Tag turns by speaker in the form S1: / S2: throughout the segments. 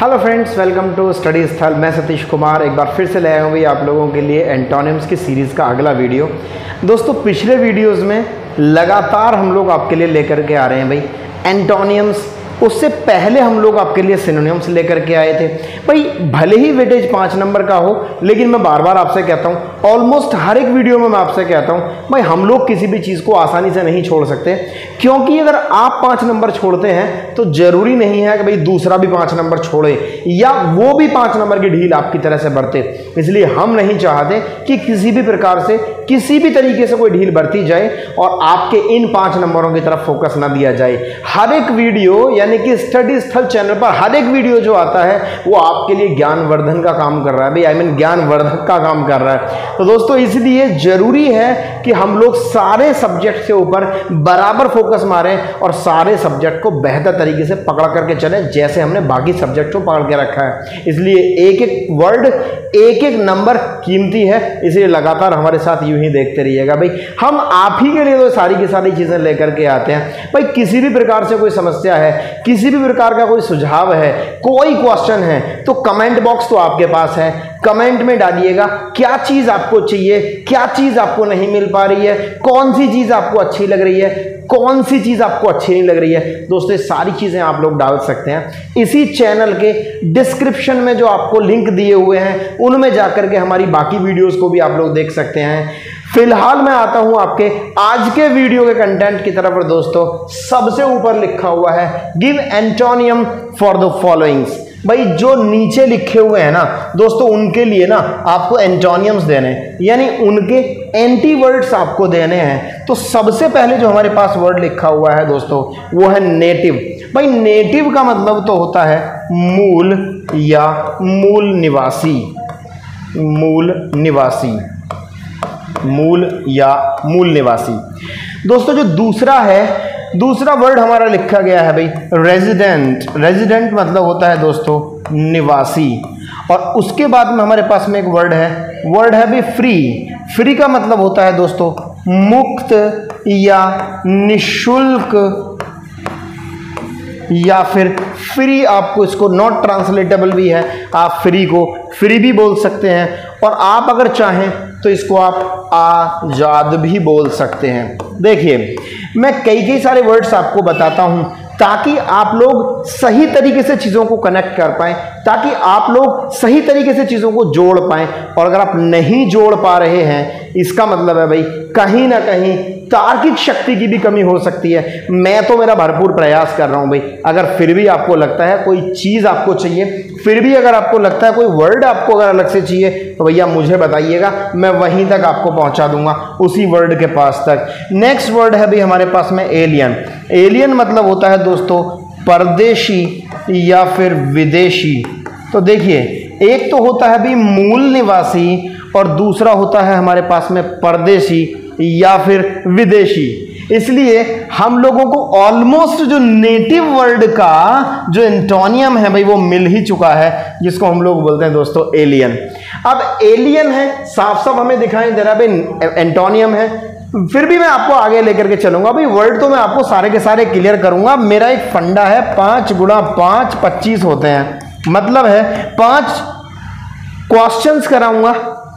S1: Hello friends welcome to study Sthal मैं सतीश कुमार, एक बार फिर से लाया हूँ भाई आप लोगों के लिए एंटोनिम्स की सीरीज़ का अगला वीडियो दोस्तों, पिछले वीडियोस में लगातार हम लोग आपके लिए लेकर के आ रहे हैं भाई। एंटोनियम्स उससे पहले हम लोग आपके लिए सिनोनियम्स लेकर के आए थे। भाई, भले ही वेटेज पाँच नंबर का हो, लेकिन मैं बार बार आपसे कहता हूँ ऑलमोस्ट हर एक वीडियो में मैं आपसे कहता हूँ, भाई, हम लोग किसी भी चीज़ को आसानी से नहीं छोड़ सकते। क्योंकि अगर आप पाँच नंबर छोड़ते हैं तो ज़रूरी नहीं है कि भाई दूसरा भी पाँच नंबर छोड़े, या वो भी पाँच नंबर की ढील आपकी तरह से बरते। इसलिए हम नहीं चाहते कि किसी भी प्रकार से, किसी भी तरीके से कोई ढील बरती जाए और आपके इन पाँच नंबरों की तरफ़ फोकस ना दिया जाए। हर एक वीडियो यानी कि स्टडी स्थल चैनल पर हर एक वीडियो जो आता है, वो आपके लिए ज्ञानवर्धन का काम कर रहा है। भाई आई मीन ज्ञानवर्धक का काम कर रहा है। तो दोस्तों, इसलिए ज़रूरी है कि हम लोग सारे सब्जेक्ट के ऊपर बराबर फोकस मारें और सारे सब्जेक्ट को बेहतर तरीके से पकड़ करके चलें, जैसे हमने बाकी सब्जेक्ट को पकड़ के रखा है। इसलिए एक एक वर्ड एक एक नंबर कीमती है, इसलिए लगातार हमारे साथ यूँ ही देखते रहिएगा। भाई, हम आप ही के लिए तो सारी की सारी चीज़ें लेकर के आते हैं। भाई, किसी भी प्रकार से कोई समस्या है, किसी भी प्रकार का कोई सुझाव है, कोई क्वेश्चन है तो कमेंट बॉक्स तो आपके पास है। कमेंट में डालिएगा, क्या चीज़ आपको चाहिए, क्या चीज़ आपको नहीं मिल पा रही है, कौन सी चीज़ आपको अच्छी लग रही है, कौन सी चीज़ आपको अच्छी नहीं लग रही है। दोस्तों सारी चीज़ें आप लोग डाल सकते हैं। इसी चैनल के डिस्क्रिप्शन में जो आपको लिंक दिए हुए हैं, उनमें जाकर के हमारी बाकी वीडियोस को भी आप लोग देख सकते हैं। फ़िलहाल मैं आता हूँ आपके आज के वीडियो के कंटेंट की तरफ़ दोस्तों, सबसे ऊपर लिखा हुआ है, give antonym for the followings. भाई, जो नीचे लिखे हुए हैं ना, दोस्तों, उनके लिए ना आपको एंटोनियम्स देने यानी उनके एंटी वर्ड्स आपको देने हैं। तो सबसे पहले जो हमारे पास वर्ड लिखा हुआ है, दोस्तों, वो है नेटिव भाई नेटिव का मतलब तो होता है मूल या मूल निवासी। मूल निवासी। मूल या मूल निवासी। दोस्तों, जो दूसरा है दूसरा वर्ड हमारा लिखा गया है भाई रेजिडेंट रेजिडेंट मतलब होता है दोस्तों, निवासी. और उसके बाद में हमारे पास में एक वर्ड है वर्ड है भाई फ्री फ्री का मतलब होता है दोस्तों, मुक्त या निशुल्क, या फिर फ्री आपको इसको नॉट ट्रांसलेटेबल भी है. आप फ्री को फ्री भी बोल सकते हैं. और आप अगर चाहें तो इसको आप आज़ाद भी बोल सकते हैं। देखिए, मैं कई कई सारे वर्ड्स आपको बताता हूँ ताकि आप लोग सही तरीके से चीज़ों को कनेक्ट कर पाएँ, ताकि आप लोग सही तरीके से चीज़ों को जोड़ पाएँ। और अगर आप नहीं जोड़ पा रहे हैं, इसका मतलब है भाई, कहीं ना कहीं तार्किक शक्ति की भी कमी हो सकती है। मैं तो मेरा भरपूर प्रयास कर रहा हूँ भाई। अगर फिर भी आपको लगता है कोई चीज़ आपको चाहिए, फिर भी अगर आपको लगता है कोई वर्ड आपको अगर अलग से चाहिए तो भैया मुझे बताइएगा, मैं वहीं तक आपको पहुँचा दूँगा, उसी वर्ड के पास तक। नेक्स्ट वर्ड है भाई हमारे पास में एलियन एलियन मतलब होता है दोस्तों, परदेशी या फिर विदेशी। तो देखिए एक तो होता है भाई मूल निवासी और दूसरा होता है हमारे पास में परदेशी या फिर विदेशी। इसलिए हम लोगों को ऑलमोस्ट जो नेटिव वर्ड का जो एंटोनियम है भाई, वो मिल ही चुका है, जिसको हम लोग बोलते हैं दोस्तों एलियन अब एलियन है साफ़ साफ़ हमें दिखाई दे रहा है, भाई एंटोनियम है। फिर भी मैं आपको आगे लेकर के चलूँगा, भाई वर्ड तो मैं आपको सारे के सारे क्लियर करूँगा। मेरा एक फंडा है, पाँच गुणा पाँच पच्चीस होते हैं। मतलब है पाँच क्वेश्चंस कराऊँगा।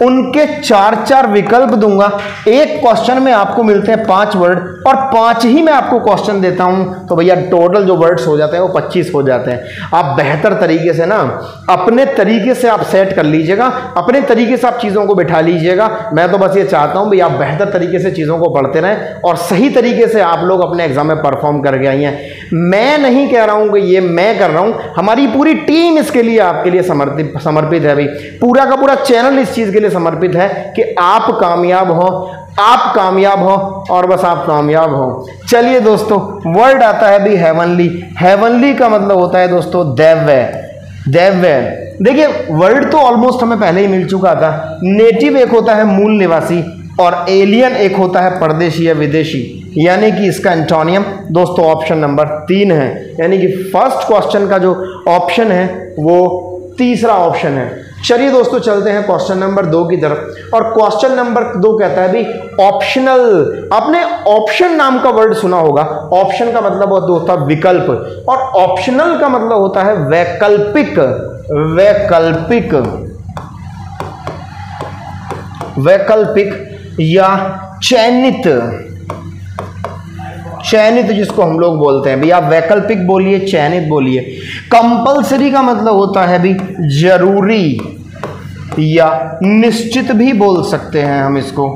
S1: उनके चार चार विकल्प दूँगा। एक क्वेश्चन में आपको मिलते हैं पाँच वर्ड और पाँच ही मैं आपको क्वेश्चन देता हूँ। तो भैया टोटल जो वर्ड्स हो जाते हैं वो पच्चीस हो जाते हैं। आप बेहतर तरीके से ना अपने तरीके से आप सेट कर लीजिएगा, अपने तरीके से आप चीज़ों को बिठा लीजिएगा। मैं तो बस ये चाहता हूँ भाई आप बेहतर तरीके से चीज़ों को पढ़ते रहें और सही तरीके से आप लोग अपने एग्ज़ाम में परफॉर्म करके आई हैं मैं नहीं कह रहा हूँ कि ये मैं कर रहा हूँ, हमारी पूरी टीम इसके लिए आपके लिए समर्पित समर्पित है भाई। पूरा का पूरा चैनल इस चीज़ के लिए लिए समर्पित है कि आप कामयाब हो, आप कामयाब हो और बस आप कामयाब हो। चलिए दोस्तों वर्ड आता है भी हेवनली हेवनली का मतलब होता है दोस्तों, दैव्य। दैव्य। देखिए वर्ड तो ऑलमोस्ट हमें पहले ही मिल चुका था। नेटिव एक होता है मूल निवासी और एलियन एक होता है परदेशी या विदेशी। यानी कि इसका एंटोनियम दोस्तों ऑप्शन नंबर तीन है। यानी कि फ़र्स्ट क्वेश्चन का जो ऑप्शन है, वो तीसरा ऑप्शन है। चलिए दोस्तों, चलते हैं क्वेश्चन नंबर दो की तरफ़। और क्वेश्चन नंबर दो कहता है भाई ऑप्शनल। आपने ऑप्शन नाम का वर्ड सुना होगा। ऑप्शन का मतलब होता है विकल्प। और ऑप्शनल का मतलब होता है वैकल्पिक। वैकल्पिक। वैकल्पिक या चयनित। चयनित जिसको हम लोग बोलते हैं, भैया वैकल्पिक बोलिए, चयनित बोलिए। कंपलसरी का मतलब होता है भी ज़रूरी या निश्चित भी बोल सकते हैं हम इसको।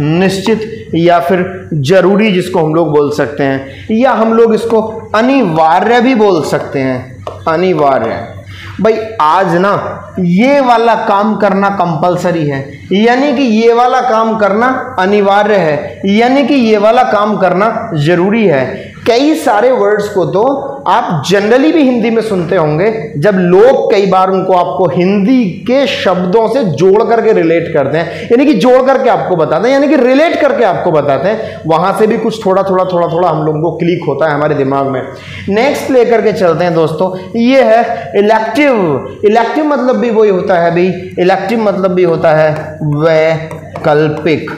S1: निश्चित या फिर ज़रूरी जिसको हम लोग बोल सकते हैं, या हम लोग इसको अनिवार्य भी बोल सकते हैं। अनिवार्य। भाई, आज ना ये वाला काम करना कंपलसरी है। यानी कि ये वाला काम करना अनिवार्य है। यानी कि ये वाला काम करना ज़रूरी है। कई सारे वर्ड्स को तो आप जनरली भी हिंदी में सुनते होंगे, जब लोग कई बार उनको आपको हिंदी के शब्दों से जोड़ करके रिलेट करते हैं, यानी कि जोड़ करके आपको बताते हैं, यानी कि रिलेट करके आपको बताते हैं, वहाँ से भी कुछ थोड़ा थोड़ा थोड़ा थोड़ा हम लोगों को क्लिक होता है हमारे दिमाग में। नेक्स्ट लेकर के चलते हैं दोस्तों, ये है इलेक्टिव इलेक्टिव मतलब भी वही होता है भाई इलेक्टिव मतलब भी होता है वैकल्पिक।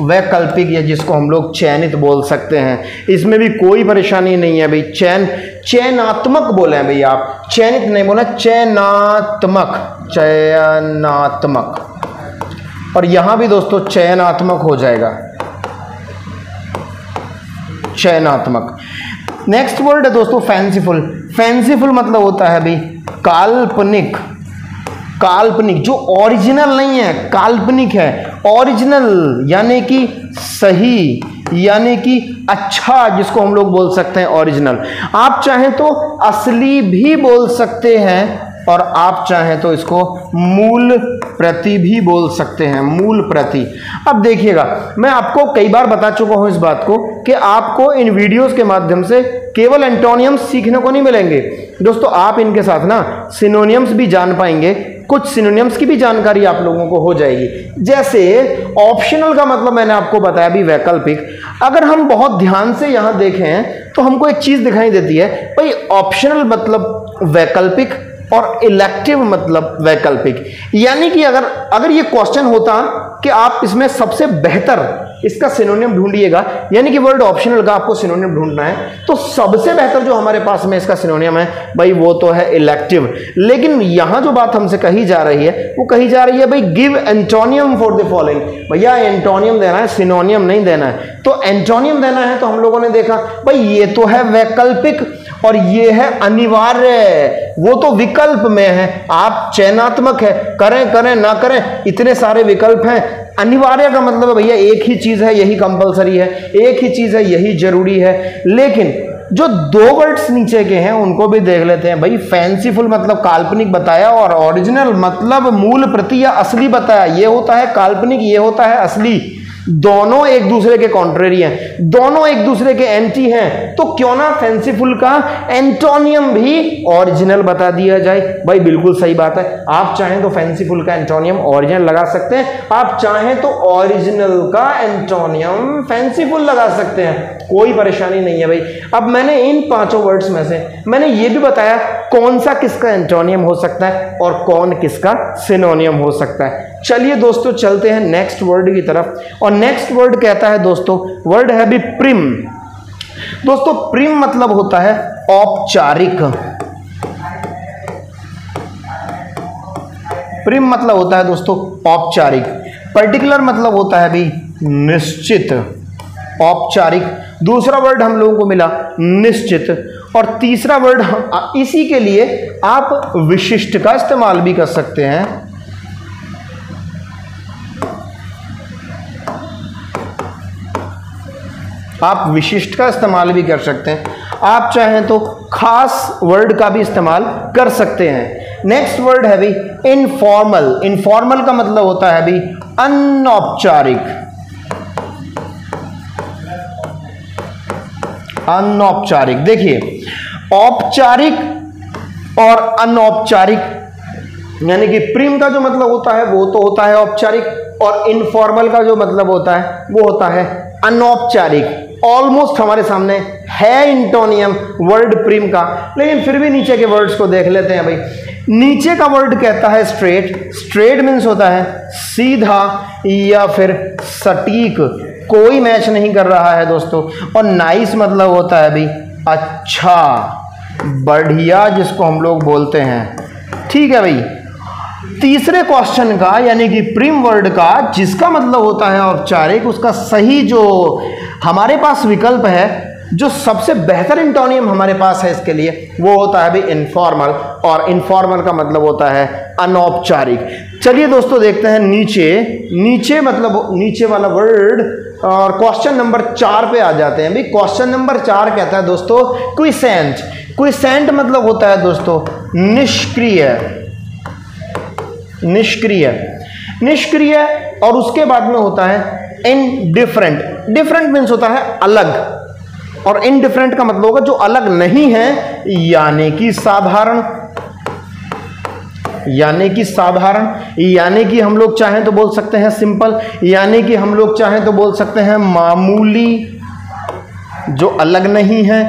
S1: वैकल्पिक या जिसको हम लोग चयनित बोल सकते हैं। इसमें भी कोई परेशानी नहीं है भाई। चयन, चयनात्मक बोले हैं भाई आप। चयनित नहीं बोला, चयनात्मक चयनात्मक। और यहाँ भी दोस्तों चयनात्मक हो जाएगा। चयनात्मक। नेक्स्ट वर्ड है दोस्तों फैंसीफुल फैंसीफुल मतलब होता है भाई, काल्पनिक। काल्पनिक, जो ओरिजिनल नहीं है, काल्पनिक है। ओरिजिनल यानी कि सही, यानी कि अच्छा जिसको हम लोग बोल सकते हैं ओरिजिनल आप चाहें तो असली भी बोल सकते हैं, और आप चाहें तो इसको मूल प्रति भी बोल सकते हैं, मूल प्रति। अब देखिएगा, मैं आपको कई बार बता चुका हूँ इस बात को, कि आपको इन वीडियोस के माध्यम से केवल एंटोनियम्स सीखने को नहीं मिलेंगे। दोस्तों, आप इनके साथ ना सिनोनियम्स भी जान पाएँगे कुछ सिनोनियम्स की भी जानकारी आप लोगों को हो जाएगी। जैसे ऑप्शनल का मतलब मैंने आपको बताया अभी वैकल्पिक। अगर हम बहुत ध्यान से यहाँ देखें तो हमको एक चीज़ दिखाई देती है। भाई ऑप्शनल मतलब वैकल्पिक और इलेक्टिव मतलब वैकल्पिक। यानी कि अगर अगर ये क्वेश्चन होता कि आप इसमें सबसे बेहतर, इसका सिनोनियम ढूंढिएगा, यानी कि वर्ड ऑप्शनल का आपको सिनोनियम ढूंढना है तो सबसे बेहतर जो हमारे पास में इसका सिनोनियम है, भाई वो तो है इलेक्टिव लेकिन यहाँ जो बात हमसे कही जा रही है, वो कही जा रही है, भाई give antonym for the following भैया एंटोनियम देना है सिनोनियम नहीं देना है। तो एंटोनियम देना है तो हम लोगों ने देखा, भाई ये तो है वैकल्पिक और ये है अनिवार्य। वो तो विकल्प में है। आप चयनात्मक है। करें करें, ना करें, इतने सारे विकल्प हैं। अनिवार्य का मतलब है भैया, एक ही चीज़ है, यही कंपलसरी है, एक ही चीज़ है, यही ज़रूरी है। लेकिन जो दो वर्ड्स नीचे के हैं, उनको भी देख लेते हैं। भाई फैंसीफुल मतलब काल्पनिक बताया और ओरिजिनल मतलब मूल प्रति या असली बताया। ये होता है काल्पनिक, ये होता है असली। दोनों एक दूसरे के कॉन्ट्रेरी हैं, दोनों एक दूसरे के एंटी हैं तो क्यों ना फैंसीफुल का एंटोनियम भी ओरिजिनल बता दिया जाए। भाई, बिल्कुल सही बात है। आप चाहें तो फैंसीफुल का एंटोनियम ओरिजिनल लगा सकते हैं, आप चाहें तो ओरिजिनल का एंटोनियम फैंसीफुल लगा सकते हैं। कोई परेशानी नहीं है भाई। अब मैंने इन पाँचों वर्ड्स में से, मैंने ये भी बताया कौन सा किसका एंटोनियम हो सकता है और कौन किसका सिनोनियम हो सकता है? चलिए दोस्तों, चलते हैं नेक्स्ट वर्ड की तरफ़। और नेक्स्ट वर्ड कहता है दोस्तों, वर्ड है भी प्रिम। दोस्तों, प्रिम मतलब होता है औपचारिक। प्रिम मतलब होता है दोस्तों, औपचारिक। पर्टिकुलर मतलब होता है भी निश्चित। औपचारिक। दूसरा वर्ड हम लोगों को मिला निश्चित। और तीसरा वर्ड इसी के लिए आप विशिष्ट का इस्तेमाल भी कर सकते हैं। आप विशिष्ट का इस्तेमाल भी कर सकते हैं। आप चाहें तो खास वर्ड का भी इस्तेमाल कर सकते हैं। नेक्स्ट वर्ड है भी इनफॉर्मल इनफॉर्मल का मतलब होता है भी अनौपचारिक। अनौपचारिक। देखिए, औपचारिक और अनौपचारिक, यानी कि प्रीम का जो मतलब होता है, वो तो होता है औपचारिक और इनफॉर्मल का जो मतलब होता है, वो होता है अनौपचारिक। ऑलमोस्ट हमारे सामने है इंटोनियम, वर्ड प्रीम का, लेकिन फिर भी नीचे के वर्ड्स को देख लेते हैं भाई। नीचे का वर्ड कहता है स्ट्रेट स्ट्रेट मीन्स होता है सीधा या फिर सटीक। कोई मैच नहीं कर रहा है दोस्तों। और नाइस मतलब होता है भाई अच्छा बढ़िया जिसको हम लोग बोलते हैं। ठीक है भाई। तीसरे क्वेश्चन का, यानी कि प्रीम वर्ड का, जिसका मतलब होता है औपचारिक, उसका सही जो हमारे पास विकल्प है, जो सबसे बेहतर इंटोनियम हमारे पास है इसके लिए, वो होता है भाई इनफॉर्मल और इनफॉर्मल का मतलब होता है अनौपचारिक। चलिए दोस्तों देखते हैं नीचे। नीचे मतलब नीचे वाला वर्ड और क्वेश्चन नंबर चार पे आ जाते हैं भाई क्वेश्चन नंबर चार कहता है दोस्तों क्विसेंट क्विसेंट मतलब होता है दोस्तों, निष्क्रिय। निष्क्रिय। निष्क्रिय और उसके बाद में होता है इन डिफरेंट डिफरेंट मीन्स होता है अलग। और इनडिफरेंट का मतलब होगा जो अलग नहीं है, यानी कि साधारण। यानी कि साधारण, यानी कि हम लोग चाहें तो बोल सकते हैं सिंपल, यानी कि हम लोग चाहें तो बोल सकते हैं मामूली, जो अलग नहीं है।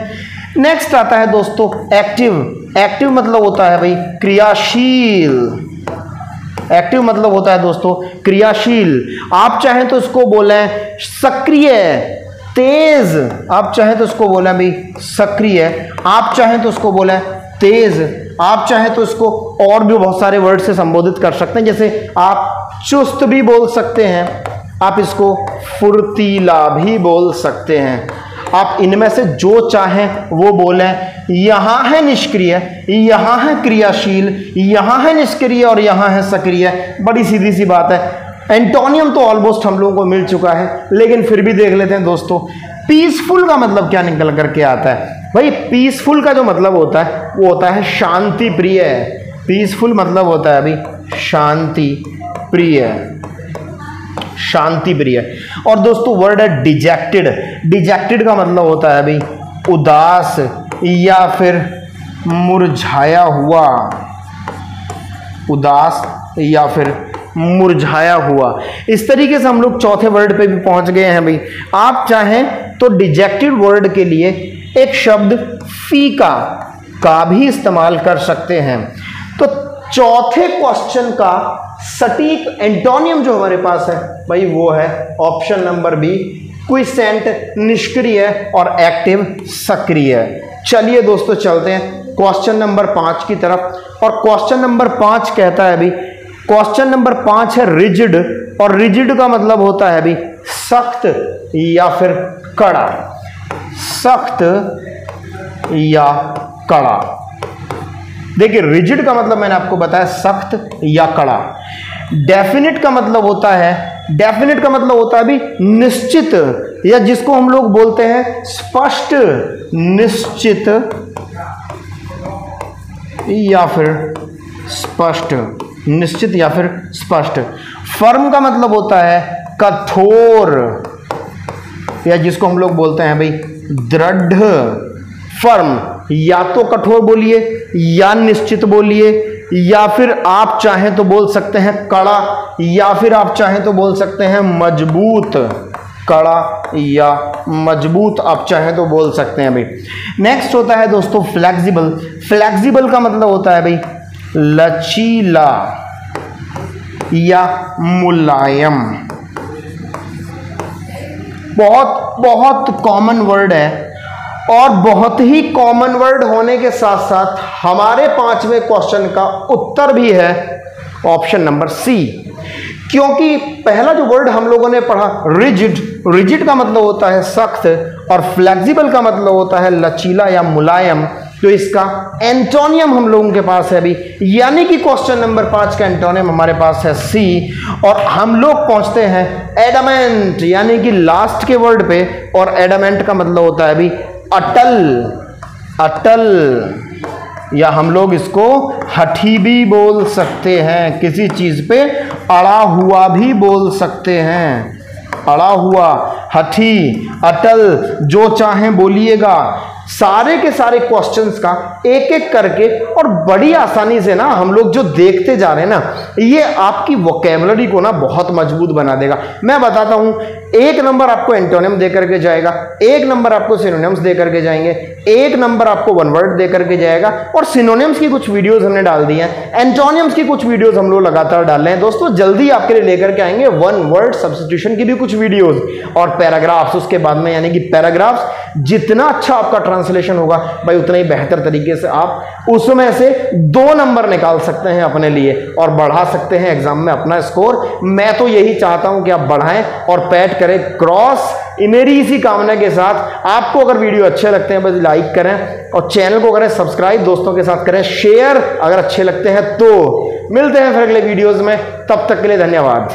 S1: नेक्स्ट आता है दोस्तों एक्टिव एक्टिव मतलब होता है भाई क्रियाशील। एक्टिव मतलब होता है दोस्तों, क्रियाशील। आप चाहें तो इसको बोलें सक्रिय, तेज। आप चाहें तो इसको बोलें भाई सक्रिय। आप चाहें तो उसको बोलें तेज। आप चाहें तो इसको और भी बहुत सारे वर्ड से संबोधित कर सकते हैं। जैसे आप चुस्त भी बोल सकते हैं, आप इसको फुर्तीला भी बोल सकते हैं। आप इनमें से जो चाहें वो बोलें, यहाँ है निष्क्रिय, यहाँ है क्रियाशील, यहाँ है निष्क्रिय और यहाँ है सक्रिय। बड़ी सीधी सी बात है। एंटोनियम तो ऑलमोस्ट हम लोगों को मिल चुका है, लेकिन फिर भी देख लेते हैं दोस्तों। पीसफुल का मतलब क्या निकल करके आता है? भाई पीसफुल का जो मतलब होता है, वो होता है शांति प्रिय पीसफुल मतलब होता है अभी शांति प्रिय शांति प्रिय और दोस्तों वर्ड है डिजेक्टेड डिजेक्टेड का मतलब होता है अभी, उदास या फिर मुरझाया हुआ। उदास या फिर मुरझाया हुआ। इस तरीके से हम लोग चौथे वर्ड पे भी पहुँच गए हैं भाई। आप चाहें तो डिजेक्टेड वर्ड के लिए एक शब्द फीका का भी इस्तेमाल कर सकते हैं। तो चौथे क्वेश्चन का सटीक एंटोनियम जो हमारे पास है, भाई वो है ऑप्शन नंबर बी क्विसेंट निष्क्रिय और एक्टिव सक्रिय। चलिए दोस्तों, चलते हैं क्वेश्चन नंबर पाँच की तरफ़। और क्वेश्चन नंबर पाँच कहता है अभी क्वेश्चन नंबर पाँच है रिजिड और रिजिड का मतलब होता है अभी सख्त या फिर कड़ा। सख्त या कड़ा। देखिए रिजिड का मतलब मैंने आपको बताया सख्त या कड़ा। डेफिनेट का मतलब होता है डेफिनेट का मतलब होता है अभी निश्चित, या जिसको हम लोग बोलते हैं स्पष्ट, निश्चित, या फिर स्पष्ट, निश्चित या फिर स्पष्ट। फर्म का मतलब होता है कठोर, या जिसको हम लोग बोलते हैं भाई दृढ़ फर्म, या तो कठोर बोलिए, या निश्चित बोलिए, या फिर आप चाहें तो बोल सकते हैं कड़ा, या फिर आप चाहें तो बोल सकते हैं मज़बूत, कड़ा या मज़बूत आप चाहें तो बोल सकते हैं भाई। नेक्स्ट होता है दोस्तों फ्लेक्सिबल फ्लेक्सिबल का मतलब होता है भाई, लचीला या मुलायम। बहुत बहुत कॉमन वर्ड है। और बहुत ही कॉमन वर्ड होने के साथ साथ हमारे पाँचवें क्वेश्चन का उत्तर भी है ऑप्शन नंबर सी क्योंकि पहला जो वर्ड हम लोगों ने पढ़ा रिजिड रिजिड का मतलब होता है सख्त और फ्लेक्सिबल का मतलब होता है लचीला या मुलायम। तो इसका एंटोनियम हम लोगों के पास है अभी, यानी कि क्वेश्चन नंबर पाँच का एंटोनियम हमारे पास है सी और हम लोग पहुँचते हैं एडामेंट यानी कि लास्ट के वर्ड पे, और एडामेंट का मतलब होता है अभी अटल अटल, या हम लोग इसको हठी भी बोल सकते हैं, किसी चीज़ पे अड़ा हुआ भी बोल सकते हैं, अड़ा हुआ, हठी, अटल, जो चाहे बोलिएगा सारे के सारे क्वेश्चंस का एक एक करके और बड़ी आसानी से ना हम लोग जो देखते जा रहे हैं ना, ये आपकी वोकेबलरी को ना बहुत मज़बूत बना देगा। मैं बताता हूँ, एक नंबर आपको एंटोनियम दे करके जाएगा, एक नंबर आपको सिनोनियम्स दे करके जाएँगे, एक नंबर आपको वन वर्ड दे करके जाएगा और सिनोनियम्स की कुछ वीडियोस हमने डाल दी हैं। एंटोनियम्स की कुछ वीडियोस हम लोग लगातार डाल रहे हैं। दोस्तों, जल्दी आपके लिए लेकर के आएँगे वन वर्ड सब्सटीट्यूशन की भी कुछ वीडियोस और पैराग्राफ्स उसके बाद में यानी कि पैराग्राफ्स जितना अच्छा आपका ट्रांसलेशन होगा, भाई उतना ही बेहतर तरीके से आप उसमें से दो नंबर निकाल सकते हैं अपने लिए और बढ़ा सकते हैं एग्ज़ाम में अपना स्कोर मैं तो यही चाहता हूँ कि आप बढ़ाएँ और पैट करें क्रॉस मेरी इसी कामना के साथ। आपको अगर वीडियो अच्छे लगते हैं बस लाइक करें और चैनल को करें सब्सक्राइब दोस्तों के साथ करें शेयर अगर अच्छे लगते हैं तो। मिलते हैं फिर अगले वीडियोज़ में, तब तक के लिए धन्यवाद।